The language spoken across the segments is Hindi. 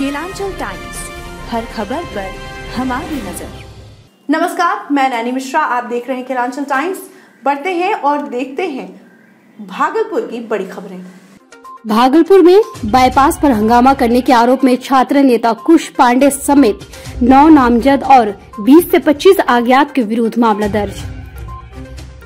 केलांचल टाइम्स हर खबर पर हमारी नज़र। नमस्कार मैं नैनी मिश्रा आप देख रहे हैं केलांचल टाइम्स। बढ़ते हैं और देखते हैं भागलपुर की बड़ी खबरें। भागलपुर में बाईपास पर हंगामा करने के आरोप में छात्र नेता कुश पांडे समेत नौ नामजद और 20 से 25 अज्ञात के विरुद्ध मामला दर्ज।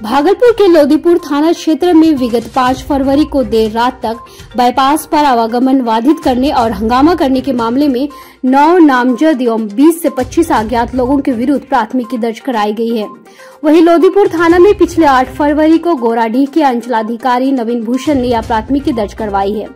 भागलपुर के लोदीपुर थाना क्षेत्र में विगत 5 फरवरी को देर रात तक बाईपास पर आवागमन बाधित करने और हंगामा करने के मामले में नौ नामजद एवं 20 से 25 अज्ञात लोगों के विरुद्ध प्राथमिकी दर्ज कराई गई है। वहीं लोदीपुर थाना में पिछले 8 फरवरी को गोराडीह के अंचलाधिकारी नवीन भूषण ने यह प्राथमिकी दर्ज करवाई है।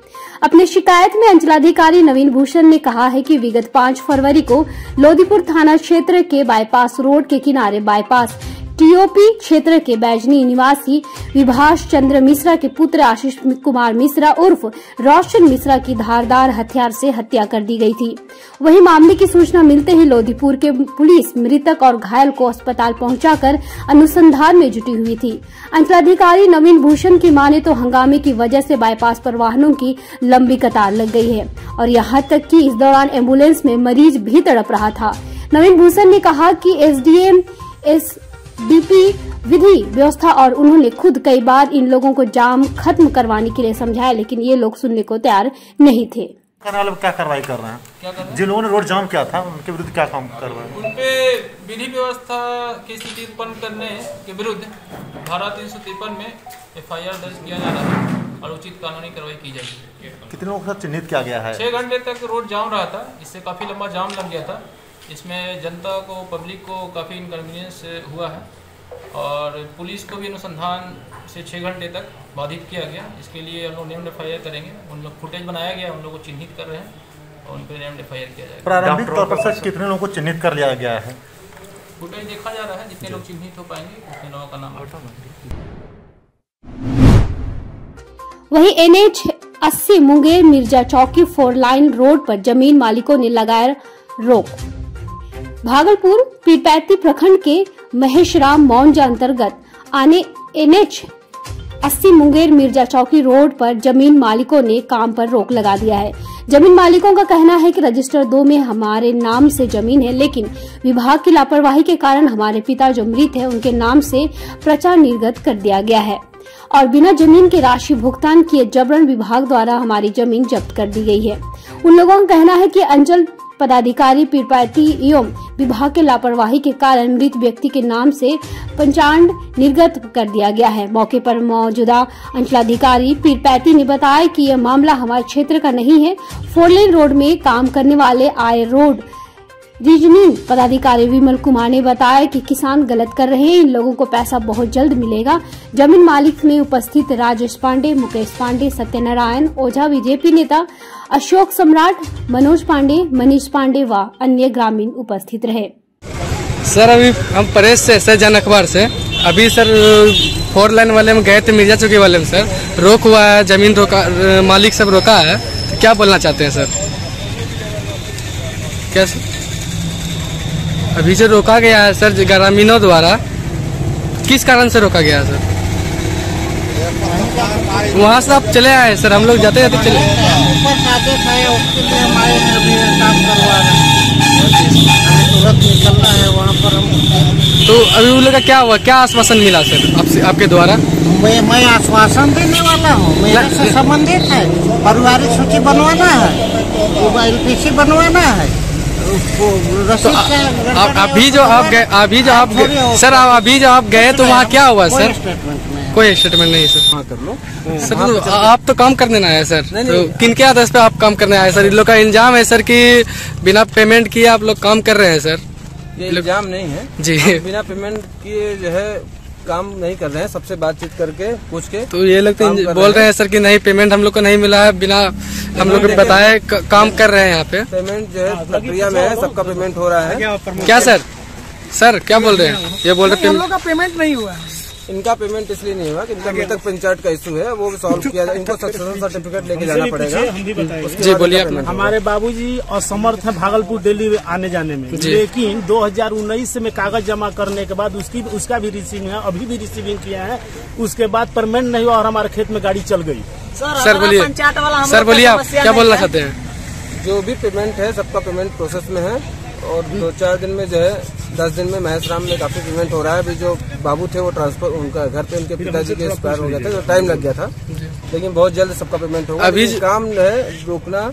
अपने शिकायत में अंचलाधिकारी नवीन भूषण ने कहा है कि विगत 5 फरवरी को लोदीपुर थाना क्षेत्र के बाईपास रोड के किनारे बाईपास टीओपी क्षेत्र के बैजनी निवासी विभाष चंद्र मिश्रा के पुत्र आशीष कुमार मिश्रा उर्फ़ रोशन मिश्रा की धारदार हथियार से हत्या कर दी गई थी। वहीं मामले की सूचना मिलते ही लोधीपुर के पुलिस मृतक और घायल को अस्पताल पहुंचाकर अनुसंधान में जुटी हुई थी। अंचलाधिकारी नवीन भूषण की माने तो हंगामे की वजह से बाईपास पर वाहनों की लंबी कतार लग गई है और यहाँ तक कि इस दौरान एंबुलेंस में मरीज़ भी तड़प रहा था। नवीन भूषण ने कहा कि एसडीएम एस डीपी विधि व्यवस्था और उन्होंने खुद कई बार इन लोगों को जाम खत्म करवाने के लिए समझाया लेकिन ये लोग सुनने को तैयार नहीं थे। करने वाले क्या कार्रवाई कर रहे हैं? क्या कर रहे हैं? जिन लोगों ने रोड जाम किया था उनके विरुद्ध क्या काम कर रहे हैं? उन पे विधि व्यवस्था की स्थिति उत्पन्न करने के विरुद्ध धारा तीन सौ तिरपन में एफ़ आई आर दर्ज किया जा रहा है और उचित कानूनी कार्रवाई की जाएगी। कितने लोगों के साथ चिन्हित किया गया है? छह घंटे तक रोड जाम रहा था इससे काफ़ी लंबा जाम लग गया था। इसमें जनता को पब्लिक को काफ़ी इनकन्वीनियंस हुआ है और पुलिस को भी अनुसंधान से छः घंटे तक बाधित किया गया। इसके लिए हम लोग नेम एफ़ करेंगे। उन लोग फुटेज बनाया गया उन लोग को चिन्हित कर रहे हैं और उन पर नेम एफ़ किया जाएगा। प्रारंभिक तौर पर सर कितने लोगों को चिन्हित कर लिया गया है? फुटेज देखा जा रहा है जितने लोग चिन्हित हो पाएँगे उतने लोगों का नाम वहीं एनएच 80 मुंगेर मिर्ज़ा चौकी फोर लाइन रोड पर ज़मीन मालिकों ने लगाया रोक। भागलपुर पीरपैती प्रखंड के महेशराम मौंजा अंतर्गत आने एनएच 80 मुंगेर मिर्ज़ा चौकी रोड पर ज़मीन मालिकों ने काम पर रोक लगा दिया है। ज़मीन मालिकों का कहना है कि रजिस्टर दो में हमारे नाम से ज़मीन है, लेकिन विभाग की लापरवाही के कारण हमारे पिता जो मृत है, उनके नाम से प्रचार निर्गत कर दिया गया है और बिना ज़मीन के राशि भुगतान किए जबरन विभाग द्वारा हमारी ज़मीन जब्त कर दी गई है। उन लोगों का कहना है कि अंचल पदाधिकारी पीरपैती एवं विभाग के लापरवाही के कारण मृत व्यक्ति के नाम से पंचांड निर्गत कर दिया गया है। मौके पर मौजूदा अंचलाधिकारी पीरपैती ने बताया कि यह मामला हमारे क्षेत्र का नहीं है। फोरलेन रोड में काम करने वाले आय रोड रीजनिंग पदाधिकारी विमल कुमार ने बताया कि किसान गलत कर रहे हैं। इन लोगों को पैसा बहुत जल्द मिलेगा। ज़मीन मालिक में उपस्थित राजेश पांडे, मुकेश पांडे, सत्यनारायण ओझा, बीजेपी नेता अशोक सम्राट, मनोज पांडे, मनीष पांडे व अन्य ग्रामीण उपस्थित रहे। सर, अभी हम परेश से, सर जन अखबार से। अभी सर, फोर लाइन वाले में गए थे, मिर्ज़ा चौकी वाले में, सर। रोक हुआ है, ज़मीन रोका, मालिक सब रोका है। क्या बोलना चाहते हैं, सर? क्या सर? अभी जो रोका गया है सर ग्रामीणों द्वारा। किस कारण से रोका गया है सर? वहाँ से आप चले आए सर? हम लोग जाते जाते चले हम तो अभी उन लोग का क्या हुआ? क्या आश्वासन मिला सर आपसे आपके द्वारा? मैं मैं आश्वासन देने वाला हूँ। मेरे से संबंधित है। पारिवारिक सूची बनवाना है। मोबाइल पीसी बनवाना है। तो का अभी जो आप गए अभी जो आप हो- सर आप अभी जो आप गए तो वहाँ क्या हुआ कोई सर? स्टेटमेंट नहीं कोई स्टेटमेंट नहीं सर। हाँ कर लो। सर तो आप तो काम करने ना आए सर। तो किनके आदेश पे आप काम करने आए सर? इन लोग का इंजाम है सर कि बिना पेमेंट किए आप लोग काम कर रहे हैं सर? ये इल्ज़ाम नहीं है। जी। बिना पेमेंट किए जो है काम नहीं कर रहे हैं सबसे बातचीत करके पूछ के तो ये लगते कर बोल रहे हैं। सर कि नहीं पेमेंट हम लोग को नहीं मिला है बिना हम लोग बताए काम कर रहे हैं यहाँ पे। पेमेंट जो है प्रक्रिया में है सबका पेमेंट हो रहा है। क्या सर? सर क्या बोल रहे हैं? ये बोल रहे हैं पेमेंट नहीं हुआ है। इनका पेमेंट इसलिए नहीं हुआ कि इनका मृतक पंचायत का इशू है वो सॉल्व किया जाए इनको सक्सेसन सर्टिफिकेट लेके जाना पड़ेगा। उसके जी बोलिए हमारे बाबूजी असमर्थ है भागलपुर दिल्ली आने जाने में। लेकिन 2019 में कागज़ जमा करने के बाद उसकी उसका भी रिसीविंग है अभी भी रिसीविंग किया है। उसके बाद परमेंट नहीं हुआ और हमारे खेत में गाड़ी चल गई। सर बोलिए। सर बोलिए आप क्या बोलना चाहते हैं? जो भी पेमेंट है सबका पेमेंट प्रोसेस में है। और दो चार दिन में जो है दस दिन में महेश राम में काफ़ी पेमेंट हो रहा है। अभी जो बाबू थे वो ट्रांसफ़र उनका घर पे उनके पिताजी के एक्सपायर हो गया था तो टाइम लग गया था। लेकिन बहुत जल्द सबका पेमेंट होगा। अभी अभी काम है रोकना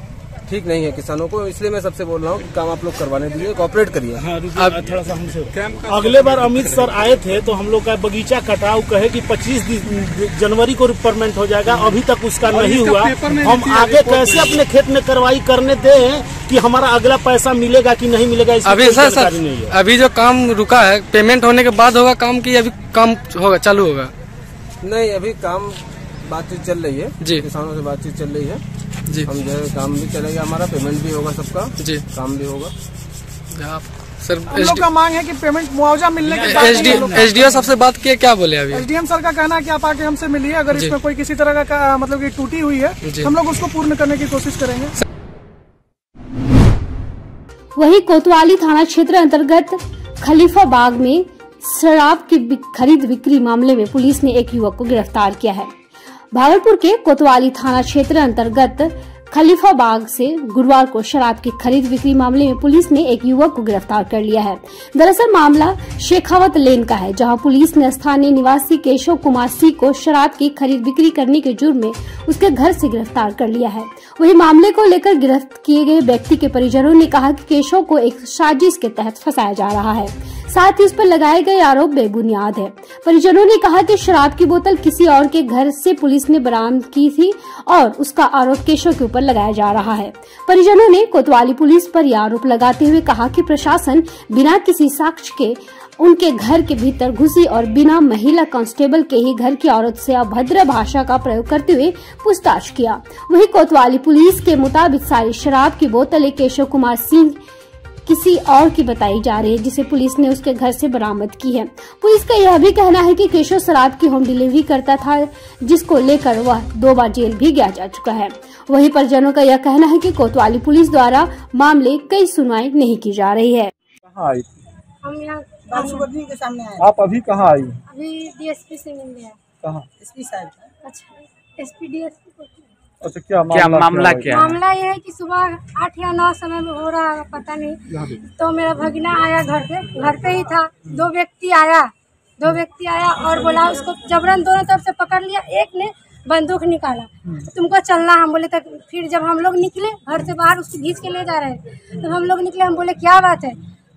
ठीक नहीं है किसानों को इसलिए मैं सबसे बोल रहा हूँ कि काम आप लोग करवाने दीजिए कॉपरेट करिए। हाँ थोड़ा सा हमसे। अगले बार अमित सर आए थे तो हम लोग का बगीचा कटाव कहे कि 25 जनवरी को रिपेयरमेंट हो जाएगा अभी तक उसका नहीं हुआ। हम आगे कैसे अपने खेत में कार्रवाई करने दे कि हमारा अगला पैसा मिलेगा कि नहीं मिलेगा इसकी अभी सर सर अभी जो काम रुका है पेमेंट होने के बाद होगा काम की अभी काम होगा चालू होगा? नहीं अभी काम बातचीत चल रही है। जी। किसानों से बातचीत चल रही है। जी। हम जो है काम भी चलेगा हमारा पेमेंट भी होगा सबका। जी। काम भी होगा। सर हम लोग का मांग है कि पेमेंट मुआवजा मिलने के बाद एच डी एच डी साहब से बात किए क्या बोले अभी? एसडीएम सर का कहना है कि आप आके हमसे मिलिए अगर इसमें कोई किसी तरह का का मतलब कि टूटी हुई है हम लोग उसको पूर्ण करने की कोशिश करेंगे। वहीं कोतवाली थाना क्षेत्र अंतर्गत खलीफा बाग में शराब की खरीद बिक्री मामले में पुलिस ने एक युवक को गिरफ़्तार किया है। भागलपुर के कोतवाली थाना क्षेत्र अंतर्गत खलीफा बाग से गुरुवार को शराब की खरीद बिक्री मामले में पुलिस ने एक युवक को गिरफ़्तार कर लिया है। दरअसल मामला शेखावत लेन का है, जहाँ पुलिस ने स्थानीय निवासी केशव कुमार सिंह को शराब की खरीद बिक्री करने के जुर्म में उसके घर से गिरफ़्तार कर लिया है। वही मामले को लेकर गिरफ्त किए गए व्यक्ति के परिजनों ने कहा कि केशव को एक साजिश के तहत फंसाया जा रहा है। साथ ही उस पर लगाए गए आरोप बेबुनियाद है। परिजनों ने कहा कि शराब की बोतल किसी और के घर से पुलिस ने बरामद की थी और उसका आरोप केशव के ऊपर लगाया जा रहा है। परिजनों ने कोतवाली पुलिस पर यह आरोप लगाते हुए कहा कि प्रशासन बिना किसी साक्ष्य के उनके घर के भीतर घुसी और बिना महिला कांस्टेबल के ही घर की औरत से अभद्र भाषा का प्रयोग करते हुए पूछताछ किया। वहीं कोतवाली पुलिस के मुताबिक सारी शराब की बोतलें केशव कुमार सिंह किसी और की बताई जा रही है जिसे पुलिस ने उसके घर से बरामद की है। पुलिस का यह भी कहना है कि केशव शराब की होम डिलीवरी करता था जिसको लेकर वह दो बार जेल भी गया जा चुका है। वहीं परिजनों का यह कहना है कि कोतवाली पुलिस द्वारा मामले कई सुनवाई नहीं की जा रही है। कहाँ आई? थी हम यहाँ के सामने आए। आप अभी कहाँ आई? अभी डीएसपी से मिल गया कहाँ? एसपी साहब। अच्छा एसपी डीएसपी को अच्छा क्या मामला क्या मामला क्या मामला यह है कि सुबह आठ या नौ समय में हो रहा है पता नहीं। तो मेरा भगना आया घर पे घर पे ही था। दो व्यक्ति आया दो व्यक्ति आया और बोला उसको जबरन दोनों तरफ़ से पकड़ लिया एक ने बंदूक निकाला। तुमको चलना हम बोले तक फिर जब हम लोग निकले घर से बाहर उसको घींच के ले जा रहे थे तो हम लोग निकले हम बोले क्या बात है?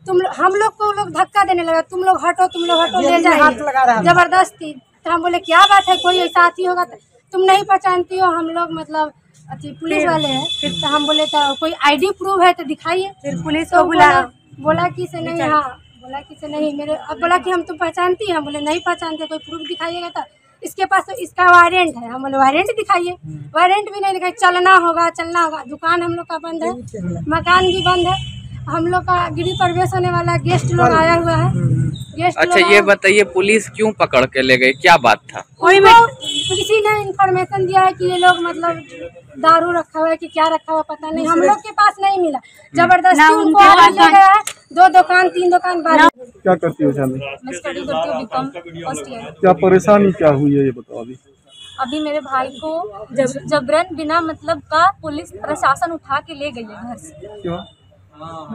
तुम हम लोग को लोग धक्का देने लगा तुम लोग हटो तुम लोग हटो ले जाए ज़बरदस्ती। तो हम बोले क्या बात है कोई ऐसा होगा तो तुम नहीं पहचानती हो हम लोग मतलब अच्छी पुलिस वाले हैं। फिर तो हम बोले तो कोई आईडी प्रूफ है तो दिखाइए। फिर पुलिस को बुलाया बोला कि से नहीं हाँ बोला कि से नहीं। मेरे अब बोला कि हम तुम पहचानती हैं। हम बोले नहीं पहचानते कोई प्रूफ दिखाइएगा तो। इसके पास तो इसका वारंट है। हम बोले वारंट दिखाइए। वारंट भी नहीं दिखाई चलना होगा चलना होगा। दुकान हम लोग का बंद है। मकान भी बंद है। हम लोग का गिरी प्रवेश होने वाला गेस्ट लोग आया हुआ है। गेस्ट अच्छा ये बताइए पुलिस क्यों पकड़ के ले गई? क्या बात था? कोई में किसी ने इन्फॉर्मेशन दिया है कि ये लोग मतलब दारू रखा हुआ है कि क्या रखा हुआ पता नहीं। हम लोग के पास नहीं मिला। ज़बरदस्ती उनको गया है। दो दुकान तीन दुकान बाद क्या करती हो जाने? मैं स्टडी करती हूँ बीकॉम फ़र्स्ट ईयर क्या परेशानी क्या हुई है ये बताओ अभी? अभी मेरे भाई को जबरन बिना मतलब का पुलिस प्रशासन उठा के ले गई है घर से। क्यों?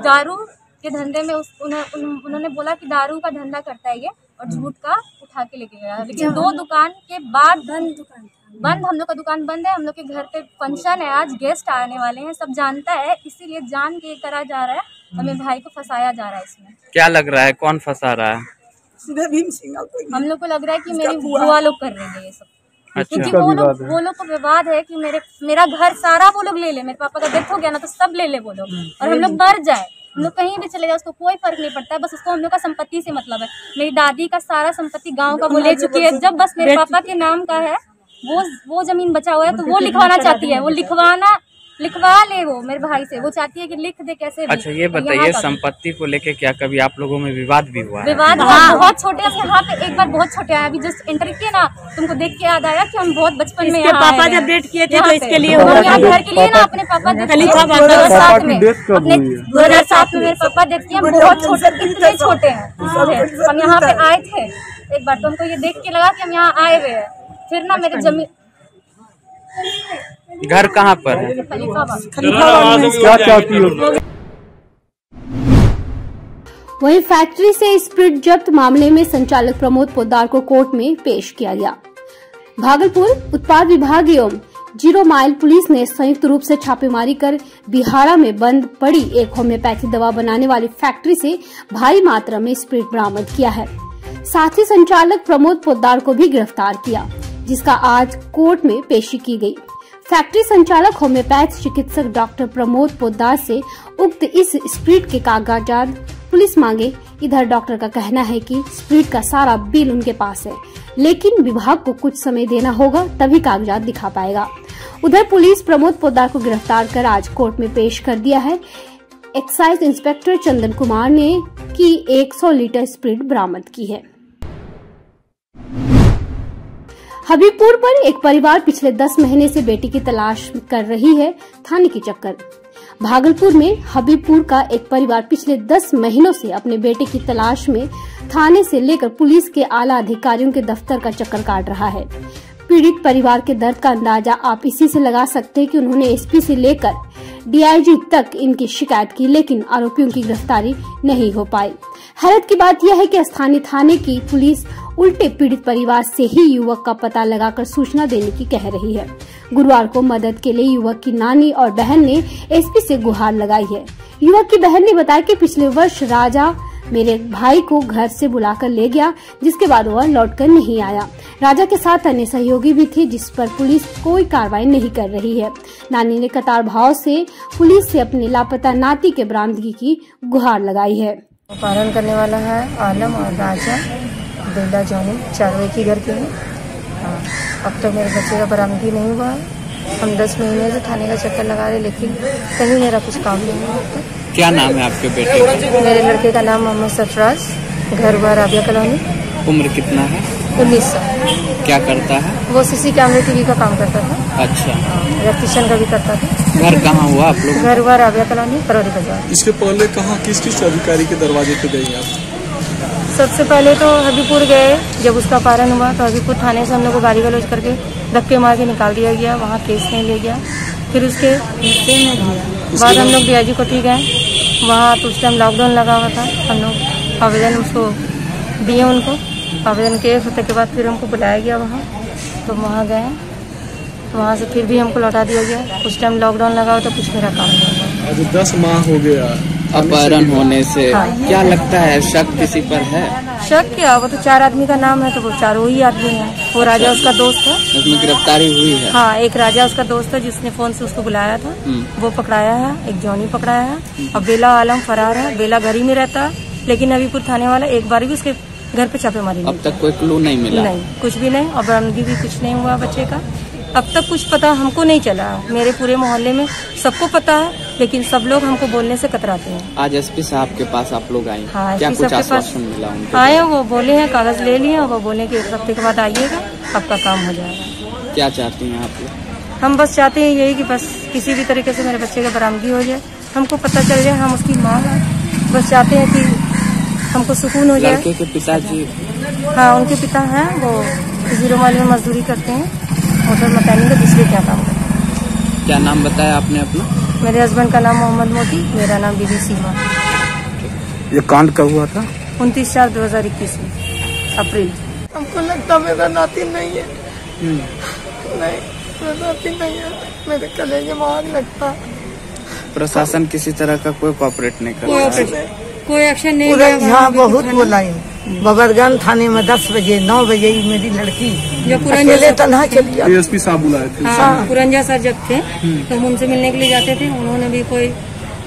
दारू के धंधे में उस उन्हें उन, उन्होंने बोला कि दारू का धंधा करता है ये और झूठ का उठा के लेके गया। लेकिन दो दुकान के बाद बंद दुकान बंद हम लोग का दुकान बंद है हम लोग के घर पे फ़ंक्शन है आज गेस्ट आने वाले हैं सब जानता है इसीलिए जान के ये करा जा रहा है हमें भाई को फंसाया जा रहा है इसमें। क्या लग रहा है कौन फंसा रहा है? सीधे भीम सिंह हम लोग को लग रहा है कि मेरी बुआ लोग कर रही है ये सब। अच्छा। क्योंकि वो लोग वो लोग को विवाद है कि मेरे मेरा घर सारा वो लोग ले ले। मेरे पापा का डेथ हो गया ना तो सब ले ले वो लोग। और हम लोग मर जाए। हम लोग कहीं भी चले जाए उसको कोई फ़र्क नहीं पड़ता। है बस उसको हम लोग का संपत्ति से मतलब है। मेरी दादी का सारा संपत्ति गाँव का वो ले चुकी है। जब बस मेरे पापा के नाम का है वो वो ज़मीन बचा हुआ है तो वो लिखवाना चाहती है। वो लिखवाना लिखवा ले वो मेरे भाई से। वो चाहती है कि लिख दे कैसे भी। अच्छा ये बताइए संपत्ति को लेके क्या कभी आप लोगों में विवाद भी हुआ विवाद हुआ बहुत छोटे हम यहाँ पे एक बार बहुत छोटे आए अभी जस्ट एंटर किए ना तुमको देख के याद आया कि हम बहुत बचपन में यहाँ पापा जब डेट किए थे तो इसके लिए हुआ घर के लिए ना अपने पापा देख दो हज़ार सात में अपने दो हज़ार सात में मेरे पापा देखते हैं बहुत छोटे इतने छोटे हैं। हम यहाँ पे आए थे। एक बार तो हमको ये देख के लगा की हम यहाँ आए हुए हैं। फिर ना मेरे ज़मीन घर कहाँ पर है? क्या चाहती हो? वहीं फैक्ट्री से स्प्रिट जब्त मामले में संचालक प्रमोद पोदार को कोर्ट में पेश किया गया। भागलपुर उत्पाद विभाग एवं ज़ीरो माइल पुलिस ने संयुक्त रूप से छापेमारी कर बिहारा में बंद पड़ी एक होम्योपैथी दवा बनाने वाली फैक्ट्री से भारी मात्रा में स्प्रिट बरामद किया है। साथ ही संचालक प्रमोद पोदार को भी गिरफ़्तार किया। जिसका आज कोर्ट में पेशी की गई। फैक्ट्री संचालक, होम्योपैथ चिकित्सक डॉक्टर प्रमोद पोदार से उक्त इस स्प्रिट के कागजात पुलिस मांगे। इधर डॉक्टर का कहना है कि स्प्रिट का सारा बिल उनके पास है, लेकिन विभाग को कुछ समय देना होगा, तभी कागजात दिखा पाएगा। उधर पुलिस प्रमोद पोदार को गिरफ़्तार कर आज कोर्ट में पेश कर दिया है। एक्साइज इंस्पेक्टर चंदन कुमार ने की 100 लीटर स्प्रिट बरामद की है। हबीबपुर पर एक परिवार पिछले 10 महीने से बेटी की तलाश कर रही है थाने की चक्कर। भागलपुर में हबीबपुर का एक परिवार पिछले 10 महीनों से अपने बेटे की तलाश में थाने से लेकर पुलिस के आला अधिकारियों के दफ्तर का चक्कर काट रहा है। पीड़ित परिवार के दर्द का अंदाज़ा आप इसी से लगा सकते हैं कि उन्होंने एसपी से लेकर डीआईजी तक इनकी शिकायत की, लेकिन आरोपियों की गिरफ्तारी नहीं हो पाई। हैरत की बात यह है कि स्थानीय थाने की पुलिस उल्टे पीड़ित परिवार से ही युवक का पता लगाकर सूचना देने की कह रही है। गुरुवार को मदद के लिए युवक की नानी और बहन ने एसपी से गुहार लगाई है। युवक की बहन ने बताया कि पिछले वर्ष राजा मेरे भाई को घर से बुलाकर ले गया, जिसके बाद वह लौटकर नहीं आया। राजा के साथ अन्य सहयोगी भी थे, जिस पर पुलिस कोई कार्रवाई नहीं कर रही है। नानी ने कतार भाव से पुलिस से अपने लापता नाती के बरामदगी की गुहार लगाई है। अपहरण करने वाला है आलम और राजा। बेला जॉनी चारों एक ही घर के हैं हाँ, अब तक मेरे बच्चे का बरामदगी नहीं हुआ है। हम दस महीने से थाने का चक्कर लगा रहे लेकिन कहीं मेरा कुछ काम नहीं हुआ क्या नाम है आपके बेटे का? मेरे लड़के का नाम मोहम्मद सरफराज घर बार राबिया कॉलोनी। उम्र कितना है? उन्नीस सौ क्या करता है? वो सीसी कैमरे टीवी का काम करता था। अच्छा। इलेक्ट्रिशियन का भी करता था। घर कहाँ हुआ आप लोग? घर बार राबिया कॉलोनी करौली बाज़ार। इसके पहले कहाँ किस किस अधिकारी के दरवाजे पे गई आप? सबसे पहले तो हबीपुर गए, जब उसका अपहरण हुआ तो हबीपुर थाने से हम लोग को गाड़ी गलौज करके धक्के मार के निकाल दिया गया, वहाँ केस नहीं ले गया। फिर उसके बाद हम लोग डीआईजी कोठी गए, वहाँ तो उस टाइम लॉकडाउन लगा हुआ था, हम लोग आवेदन उसको दिए उनको। आवेदन के होने के बाद फिर हमको बुलाया गया वहाँ तो वहाँ गए। वहाँ से फिर भी हमको लौटा दिया गया। उस टाइम लॉकडाउन लगा हुआ था कुछ मेरा काम नहीं दस माह हो गया। अपहरण होने से हाँ। क्या लगता है शक किसी पर है? शक क्या वो तो चार आदमी का नाम है तो वो चारों ही आदमी है। वो राजा उसका दोस्त है। उसमें गिरफ्तारी हुई है? हाँ एक राजा उसका दोस्त है जिसने फ़ोन से उसको बुलाया था। हम्म। वो पकड़ाया है एक जॉनी पकड़ाया है। और बेला आलम फरार है बेला घर ही में रहता है। लेकिन अभीपुर थाने वाला एक बार भी उसके घर पे छापेमारी अब तक कोई क्लू नहीं मिला। नहीं कुछ भी नहीं। और बरामदगी भी कुछ नहीं हुआ बच्चे का। अब तक कुछ पता हमको नहीं चला। मेरे पूरे मोहल्ले में सबको पता है लेकिन सब लोग हमको बोलने से कतराते हैं। आज एसपी साहब के पास आप लोग आए। हाँ, क्या कुछ साहब के पास आश्वासन मिला उनको? आए वो बोले हैं कागज़ ले लिए वो बोले कि एक हफ़्ते के बाद आइएगा आपका काम हो जाएगा। क्या चाहती हैं आप लोग? हम बस चाहते हैं यही कि बस किसी भी तरीके से मेरे बच्चे का बरामदगी हो जाए। हमको पता चल जाए हम उसकी माँ हैं। बस चाहते हैं कि हमको सुकून हो जाए। लड़के के पिताजी? हाँ उनके पिता हैं वो ज़ीरो माइल में मजदूरी करते हैं। होटल मैकेनिक का दूसरे क्या काम करते हैं? क्या नाम बताया आपने अपना? मेरे हस्बैंड का नाम मोहम्मद मोती मेरा नाम बीबी सीमा। ये कांड कब हुआ था? उनतीस चार दो हज़ार इक्कीस में अप्रैल। हमको लगता मेरा नाती नहीं है। नहीं मेरा नाती नहीं है। मेरे कलेजे में आग लगता। प्रशासन किसी तरह का कोई कॉपरेट नहीं कर रहा है। कोई एक्शन नहीं पूरे लिया यहाँ बहुत थाने। बुलाई बबरगंज थाने में दस बजे नौ बजे ही मेरी लड़की जो पुरंजा तनहा चली जाती। एसपी साहब बुलाए थे। हाँ पुरंजा सर जब थे तो हम उनसे मिलने के लिए जाते थे। उन्होंने भी कोई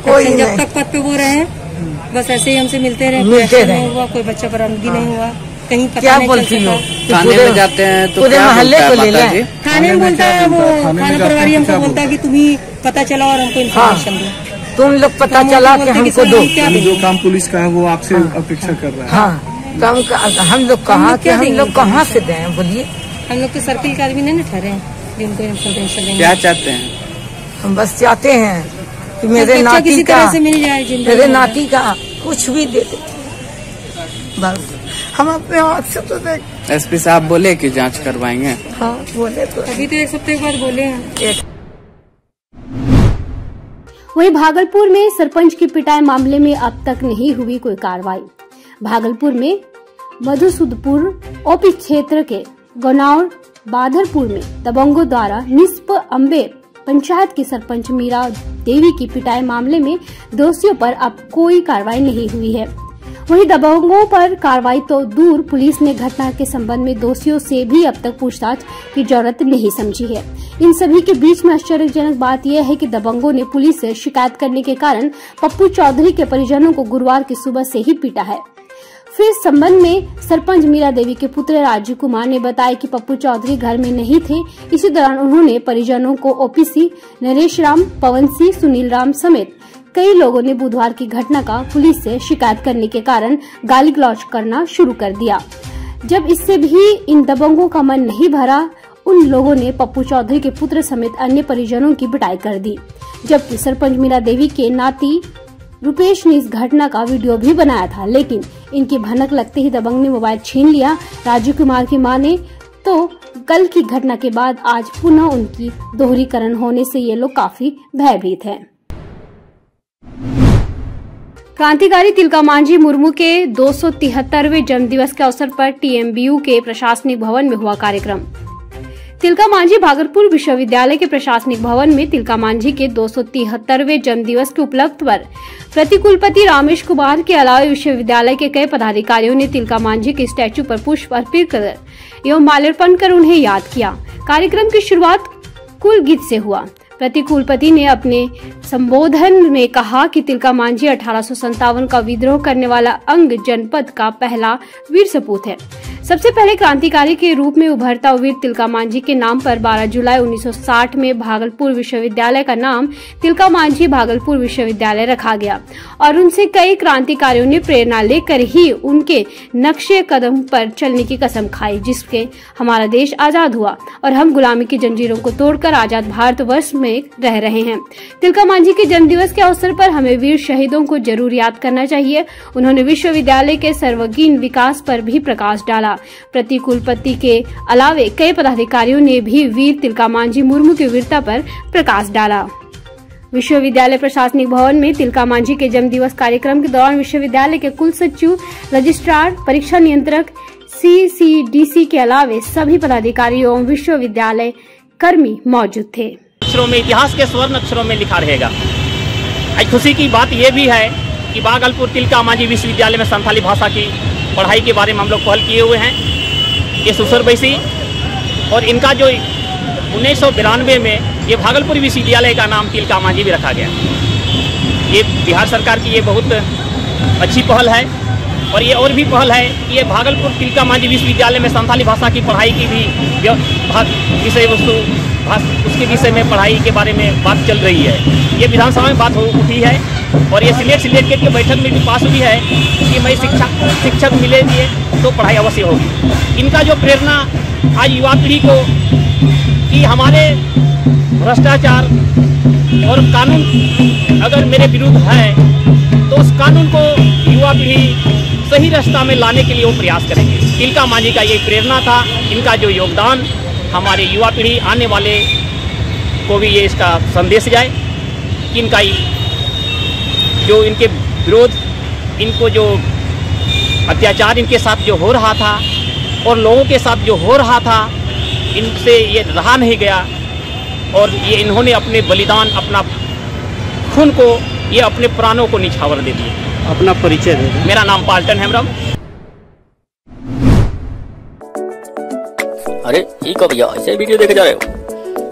कोई जब तक पद पे वो रहे बस ऐसे ही हमसे मिलते रहे। कोई मिलते एक्शन रहे। नहीं हुआ कोई बच्चा बरामदगी नहीं हुआ कहीं पता क्या बोलती हो थाने में जाते हैं तो पूरे मोहल्ले को ले लें थाने में बोलता है वो थाना प्रभारी हैं? हमको बोलता है कि तुम्ही पता चला और हमको इन्फॉर्मेशन दो। तुम लोग पता चला कि हमको दो। जो काम पुलिस का है वो आपसे अपेक्षा कर रहा है। हाँ तो हम हम लोग कहाँ के हम लोग कहाँ से दें? बोलिए। हम लोग तो सर्किल के आदमी नहीं ना ठहरे हैं जिनको इन्फॉर्मेशन क्या चाहते हैं? हम बस चाहते हैं कि मेरे नाती किसी का तरह से मिल जाए मेरे नाती का कुछ भी दे दे। बस। हम अपने हाथ से तो देख एसपी साहब बोले कि जाँच करवाएँगे। हाँ बोले तो अभी तो एक सप्ताह के बाद बोले हैं। वहीं भागलपुर में सरपंच की पिटाई मामले में अब तक नहीं हुई कोई कार्रवाई। भागलपुर में मधुसुदपुर ओपी क्षेत्र के गनौर बाधरपुर में दबंगों द्वारा निष्प अम्बे पंचायत की सरपंच मीरा देवी की पिटाई मामले में दोषियों पर अब कोई कार्रवाई नहीं हुई है। वहीं दबंगों पर कार्रवाई तो दूर, पुलिस ने घटना के संबंध में दोषियों से भी अब तक पूछताछ की ज़रूरत नहीं समझी है। इन सभी के बीच में आश्चर्यजनक बात यह है कि दबंगों ने पुलिस से शिकायत करने के कारण पप्पू चौधरी के परिजनों को गुरुवार की सुबह से ही पीटा है। फिर इस संबंध में सरपंच मीरा देवी के पुत्र राजीव कुमार ने बताया कि पप्पू चौधरी घर में नहीं थे। इसी दौरान उन्होंने परिजनों को ओपीसी नरेश राम पवन सिंह सुनील राम समेत कई लोगों ने बुधवार की घटना का पुलिस से शिकायत करने के कारण गाली गलौज करना शुरू कर दिया। जब इससे भी इन दबंगों का मन नहीं भरा, उन लोगों ने पप्पू चौधरी के पुत्र समेत अन्य परिजनों की पिटाई कर दी। जबकि सरपंच मीरा देवी के नाती रुपेश ने इस घटना का वीडियो भी बनाया था, लेकिन इनकी भनक लगते ही दबंग ने मोबाइल छीन लिया। राजीव कुमार की माँ ने तो कल की घटना के बाद आज पुनः उनकी दोहरीकरण होने से ये लोग काफ़ी भयभीत हैं। क्रांतिकारी तिलका मांझी मुर्मू के दो जन्म दिवस के अवसर पर टीएमबीयू के प्रशासनिक भवन में हुआ कार्यक्रम। तिलका मांझी भागलपुर विश्वविद्यालय के प्रशासनिक भवन में तिलका मांझी के दो जन्म दिवस के उपलक्ष्य पर प्रतिकुलपति रामेश कुमार के अलावा विश्वविद्यालय के कई पदाधिकारियों ने तिलका मांझी के स्टैचू पर पुष्प अर्पित कर एवं माल्यार्पण कर उन्हें याद किया। कार्यक्रम की शुरुआत कुल गीत से हुआ। प्रतिकुलपति ने अपने संबोधन में कहा कि तिलका मांझी अठारह का विद्रोह करने वाला अंग जनपद का पहला वीर सपूत है। सबसे पहले क्रांतिकारी के रूप में उभरता वीर तिलका मांझी के नाम पर 12 जुलाई 1960 में भागलपुर विश्वविद्यालय का नाम तिलका मांझी भागलपुर विश्वविद्यालय रखा गया और उनसे कई क्रांतिकारियों ने प्रेरणा लेकर ही उनके नक्शे कदम पर चलने की कसम खाई, जिसके हमारा देश आज़ाद हुआ और हम गुलामी की जंजीरों को तोड़कर आज़ाद भारत में रह रहे हैं। तिलका मांझी के जन्म दिवस के अवसर पर हमें वीर शहीदों को ज़रूर याद करना चाहिए। उन्होंने विश्वविद्यालय के सर्वगीन विकास पर भी प्रकाश डाला। प्रतिकुलपति के अलावे कई पदाधिकारियों ने भी वीर तिलका मांझी मुर्मू की वीरता पर प्रकाश डाला। विश्वविद्यालय प्रशासनिक भवन में तिलका मांझी के जन्म दिवस कार्यक्रम के दौरान विश्वविद्यालय के कुल सचिव, रजिस्ट्रार, परीक्षा नियंत्रक सीसीडीसी के अलावे सभी पदाधिकारी एवं विश्वविद्यालय कर्मी मौजूद थे। अक्षरों में, इतिहास के स्वर्ण अक्षरों में लिखा रहेगा। आज खुशी की बात यह भी है कि बागलपुर तिलका मांझी विश्वविद्यालय में संथाली भाषा की पढ़ाई के बारे में हम लोग पहल किए हुए हैं ये सुसर बैसी और इनका जो उन्नीस में ये भागलपुर विश्वविद्यालय का नाम तिलका मांझी भी रखा गया। ये बिहार सरकार की ये बहुत अच्छी पहल है और ये और भी पहल है कि ये भागलपुर तिलका मांझी विश्वविद्यालय में संथाली भाषा की पढ़ाई की भी विषय वस्तु उसके विषय में पढ़ाई के बारे में बात चल रही है। ये विधानसभा में बात हो उठी है। और ये सिलेक्ट सिलेक्टेड के बैठक में भी पास हुई है कि मैं शिक्षक शिक्षक मिले दिए तो पढ़ाई अवश्य होगी। इनका जो प्रेरणा आज युवा पीढ़ी को कि हमारे भ्रष्टाचार और कानून अगर मेरे विरुद्ध है तो उस कानून को युवा पीढ़ी सही रास्ता में लाने के लिए वो प्रयास करेंगे। तिलका मांझी का ये प्रेरणा था, इनका जो योगदान हमारे युवा पीढ़ी आने वाले को भी ये इसका संदेश जाए कि इनका जो इनके विरोध इनको जो अत्याचार इनके साथ जो हो रहा था और लोगों के साथ जो हो रहा था इनसे ये रहा नहीं गया और ये इन्होंने अपने बलिदान अपना खून को ये अपने प्राणों को निछावर दे दिए। अपना परिचय दे मेरा नाम पाल्टन हेमरम अरे ठीक हो भैया ऐसे वीडियो देखे जा रहे हो।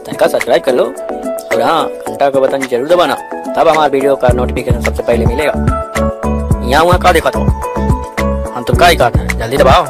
तनका सब्सक्राइब कर लो। और हाँ घंटा का बटन ज़रूर दबाना। तब हमारे वीडियो का नोटिफिकेशन सबसे पहले मिलेगा। यहाँ वहाँ का देखा तो हम तो का ही काट है? जल्दी दबाओ।